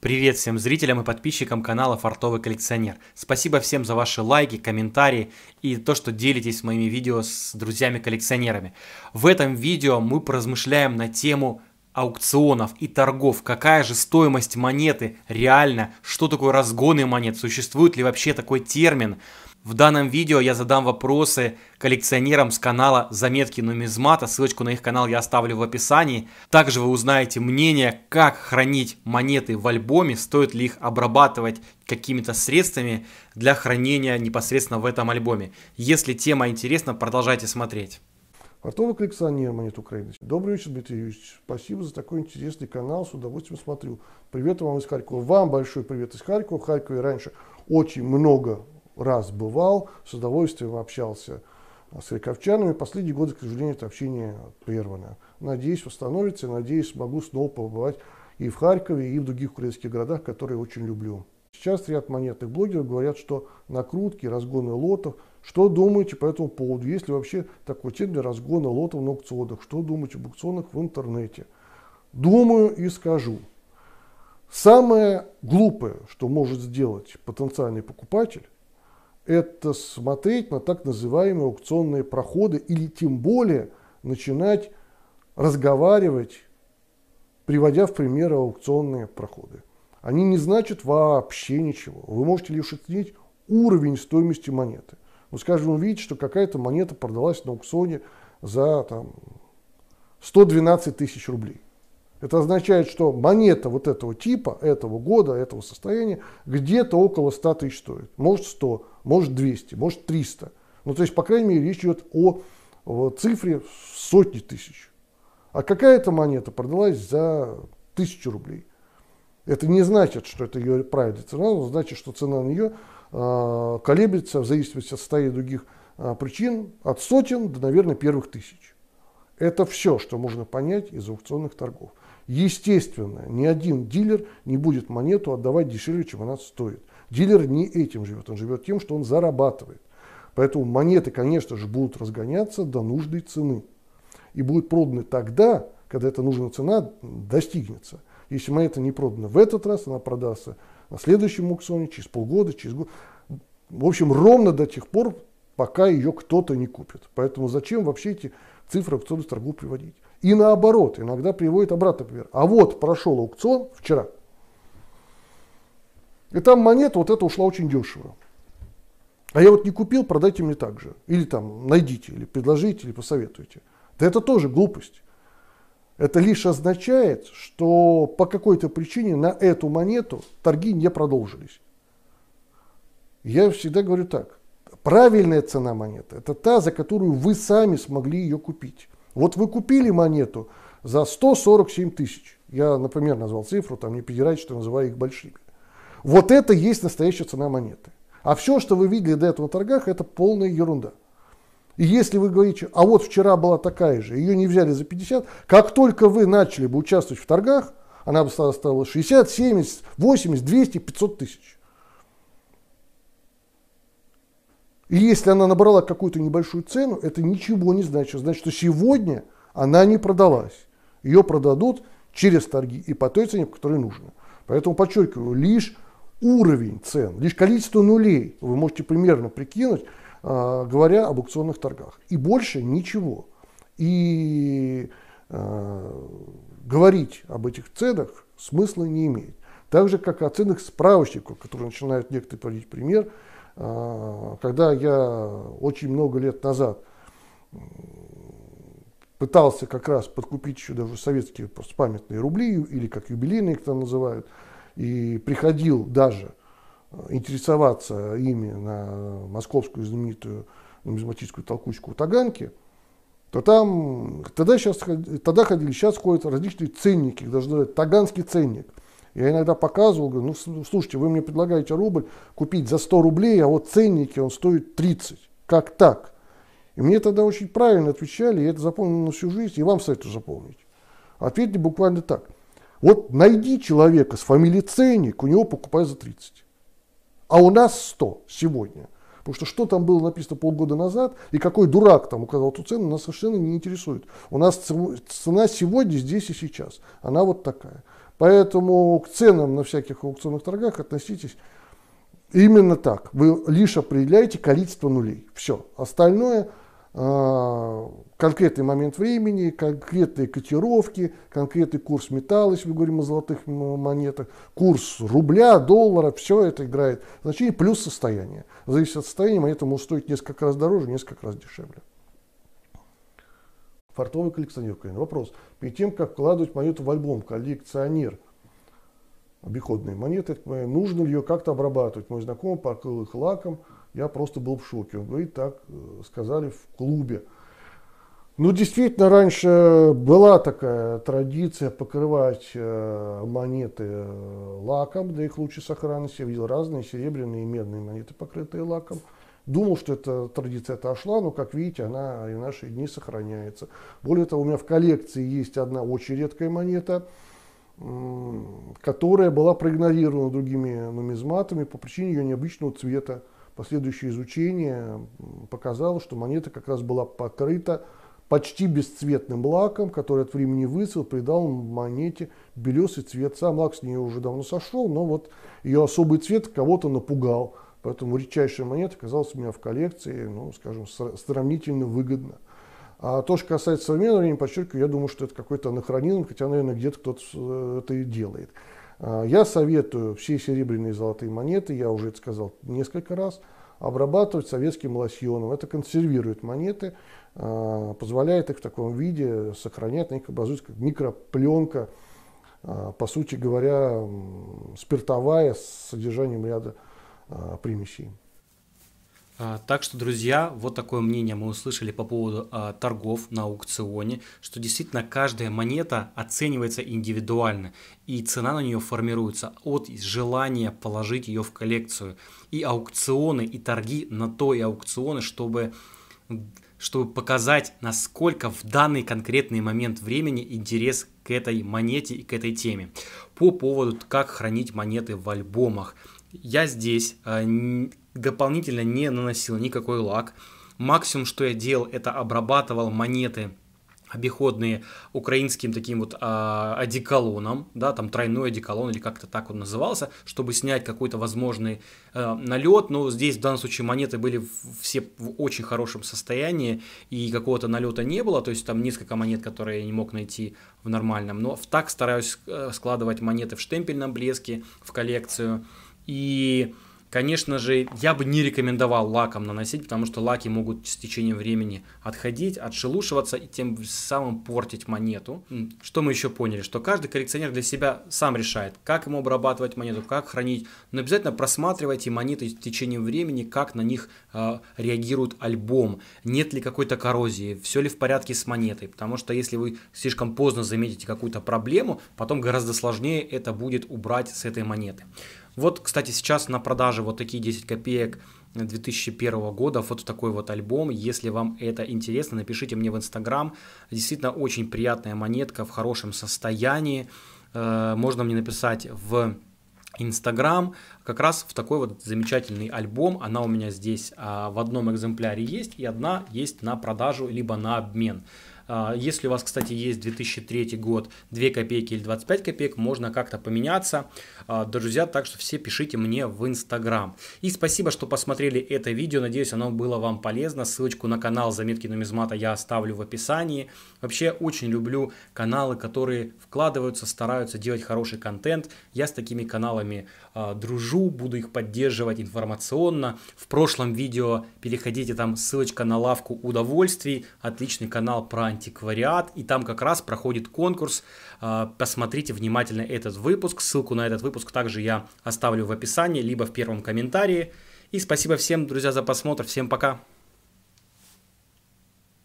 Привет всем зрителям и подписчикам канала Фартовый коллекционер. Спасибо всем за ваши лайки, комментарии и то, что делитесь моими видео с друзьями-коллекционерами. В этом видео мы поразмышляем на тему аукционов и торгов. Какая же стоимость монеты реально? Что такое разгоны монет? Существует ли вообще такой термин? В данном видео я задам вопросы коллекционерам с канала Заметки Нумизмата. Ссылочку на их канал я оставлю в описании. Также вы узнаете мнение, как хранить монеты в альбоме, стоит ли их обрабатывать какими-то средствами для хранения непосредственно в этом альбоме. Если тема интересна, продолжайте смотреть. Фартовый коллекционер монет Украины. Добрый вечер, Дмитрий Юрьевич. Спасибо за такой интересный канал. С удовольствием смотрю. Привет вам из Харькова. Вам большой привет из Харькова. В Харькове раньше очень много раз бывал, с удовольствием общался с харьковчанами. Последние годы, к сожалению, это общение прервано. Надеюсь, восстановится, надеюсь, смогу снова побывать и в Харькове, и в других украинских городах, которые очень люблю. Сейчас ряд монетных блогеров говорят, что накрутки, разгоны лотов. Что думаете по этому поводу? Есть ли вообще такой термин разгона лотов на аукционах? Что думаете об аукционах в интернете? Думаю и скажу. Самое глупое, что может сделать потенциальный покупатель, это смотреть на так называемые аукционные проходы или тем более начинать разговаривать, приводя в пример аукционные проходы. Они не значат вообще ничего. Вы можете лишь оценить уровень стоимости монеты. Ну, скажем, вы видите, что какая-то монета продалась на аукционе за там, 112 тысяч рублей. Это означает, что монета вот этого типа, этого года, этого состояния где-то около 100 тысяч стоит. Может 100, может 200, может 300. Ну, то есть, по крайней мере, речь идет о, о цифре сотни тысяч. А какая-то монета продалась за тысячу рублей. Это не значит, что это ее правильная цена, но значит, что цена на нее э, колеблется в зависимости от состояния других э, причин от сотен до, наверное, первых тысяч. Это все, что можно понять из аукционных торгов. Естественно, ни один дилер не будет монету отдавать дешевле, чем она стоит. Дилер не этим живет, он живет тем, что он зарабатывает. Поэтому монеты, конечно же, будут разгоняться до нужной цены. И будут проданы тогда, когда эта нужная цена достигнется. Если монета не продана в этот раз, она продастся на следующем аукционе, через полгода, через год. В общем, ровно до тех пор, пока ее кто-то не купит. Поэтому зачем вообще эти цифры аукционных торгов приводить? И наоборот, иногда приводит обратно пример. А вот прошел аукцион вчера. И там монета вот эта ушла очень дешево. А я вот не купил, продайте мне так же. Или там найдите, или предложите, или посоветуйте. Да это тоже глупость. Это лишь означает, что по какой-то причине на эту монету торги не продолжились. Я всегда говорю так. Правильная цена монеты – это та, за которую вы сами смогли ее купить. Вот вы купили монету за 147 тысяч. Я, например, назвал цифру, там не придирайте, что называю их большими. Вот это есть настоящая цена монеты. А все, что вы видели до этого на торгах, это полная ерунда. И если вы говорите, а вот вчера была такая же, ее не взяли за 50, как только вы начали бы участвовать в торгах, она бы стала 60, 70, 80, 200, 500 тысяч. И если она набрала какую-то небольшую цену, это ничего не значит. Значит, что сегодня она не продалась. Ее продадут через торги и по той цене, по которой нужно. Поэтому подчеркиваю, лишь уровень цен, лишь количество нулей вы можете примерно прикинуть, а, говоря об аукционных торгах. И больше ничего. И э, говорить об этих ценах смысла не имеет. Так же, как о ценах справочников, которые начинают некоторые приводить пример – а, когда я очень много лет назад пытался как раз подкупить еще даже советские просто памятные рубли, или как юбилейные их там называют, и приходил даже а, интересоваться ими на московскую знаменитую нумизматическую толкучку в Таганке, то там, тогда, сейчас, тогда ходили, сейчас ходят различные ценники, даже таганский ценник – я иногда показывал, говорю, ну слушайте, вы мне предлагаете рубль купить за 100 рублей, а вот ценники он стоит 30. Как так? И мне тогда очень правильно отвечали, я это запомнил на всю жизнь, и вам советую запомнить. Ответьте буквально так. Вот найди человека с фамилией Ценник, у него покупай за 30. А у нас 100 сегодня. Потому что что там было написано полгода назад, и какой дурак там указал эту цену, нас совершенно не интересует. У нас цена сегодня, здесь и сейчас. Она вот такая. Поэтому к ценам на всяких аукционных торгах относитесь именно так. Вы лишь определяете количество нулей. Все. Остальное а, конкретный момент времени, конкретные котировки, конкретный курс металла, если мы говорим о золотых монетах, курс рубля, доллара, все это играет значение, плюс состояние. Зависит от состояния, монета может стоить несколько раз дороже, несколько раз дешевле. Фартовый коллекционер Украины. Вопрос. Перед тем, как вкладывать монету в альбом, коллекционер обиходные монеты, нужно ли ее как-то обрабатывать? Мой знакомый покрыл их лаком, я просто был в шоке. Он говорит, так э, сказали в клубе. Ну, действительно, раньше была такая традиция покрывать э, монеты э, лаком для их лучшей сохранности. Я видел разные серебряные и медные монеты, покрытые лаком. Думал, что эта традиция отошла, но, как видите, она и в наши дни сохраняется. Более того, у меня в коллекции есть одна очень редкая монета, которая была проигнорирована другими нумизматами по причине ее необычного цвета последующее изучение показало, что монета как раз была покрыта почти бесцветным лаком, который от времени выцвел, придал монете белесый цвет. Сам лак с нее уже давно сошел, но вот ее особый цвет кого-то напугал. Поэтому редчайшая монета оказалась у меня в коллекции, ну, скажем, сравнительно выгодно. А то, что касается современного времени, подчеркиваю, я думаю, что это какой-то анахронизм, хотя, наверное, где-то кто-то э, это и делает. А, я советую все серебряные и золотые монеты, я уже это сказал несколько раз, обрабатывать советским лосьоном. Это консервирует монеты, а, позволяет их в таком виде сохранять, на них образуется как микропленка, а, по сути говоря, спиртовая с содержанием ряда примесей. А, так что, друзья, вот такое мнение мы услышали по поводу а, торгов на аукционе, что действительно каждая монета оценивается индивидуально, и цена на нее формируется от желания положить ее в коллекцию. И аукционы, и торги на то и аукционы, чтобы чтобы показать, насколько в данный конкретный момент времени интерес к этой монете и к этой теме. По поводу, как хранить монеты в альбомах. Я здесь а, дополнительно не наносил никакой лак. Максимум, что я делал, это обрабатывал монеты обиходные украинским таким вот а, одеколоном, да, там тройной одеколон или как-то так он назывался, чтобы снять какой-то возможный а, налет, но здесь в данном случае монеты были все в очень хорошем состоянии и какого-то налета не было, то есть там несколько монет, которые я не мог найти в нормальном, но так стараюсь э, складывать монеты в штемпельном блеске в коллекцию и Конечно же, я бы не рекомендовал лаком наносить, потому что лаки могут с течением времени отходить, отшелушиваться и тем самым портить монету. Что мы еще поняли? Что каждый коллекционер для себя сам решает, как ему обрабатывать монету, как хранить. Но обязательно просматривайте монеты с течением времени, как на них э, реагирует альбом, нет ли какой-то коррозии, все ли в порядке с монетой. Потому что если вы слишком поздно заметите какую-то проблему, потом гораздо сложнее это будет убрать с этой монеты. Вот, кстати, сейчас на продаже вот такие 10 копеек 2001 года, вот такой вот альбом. Если вам это интересно, напишите мне в Инстаграм. Действительно очень приятная монетка в хорошем состоянии. Э, можно мне написать в Инстаграм, как раз в такой вот замечательный альбом. Она у меня здесь а, в одном экземпляре есть, и одна есть на продажу, либо на обмен. А, если у вас, кстати, есть 2003 год, 2 копейки или 25 копеек, можно как-то поменяться. А, друзья, так что все пишите мне в Инстаграм. И спасибо, что посмотрели это видео. Надеюсь, оно было вам полезно. Ссылочку на канал Заметки нумизмата я оставлю в описании. Вообще, очень люблю каналы, которые вкладываются, стараются делать хороший контент. Я с такими каналами э, дружу, буду их поддерживать информационно. В прошлом видео переходите, там ссылочка на лавку удовольствий. Отличный канал про антиквариат, и там как раз проходит конкурс. А, посмотрите внимательно этот выпуск. Ссылку на этот выпуск также я оставлю в описании, либо в первом комментарии. И спасибо всем, друзья, за просмотр. Всем пока!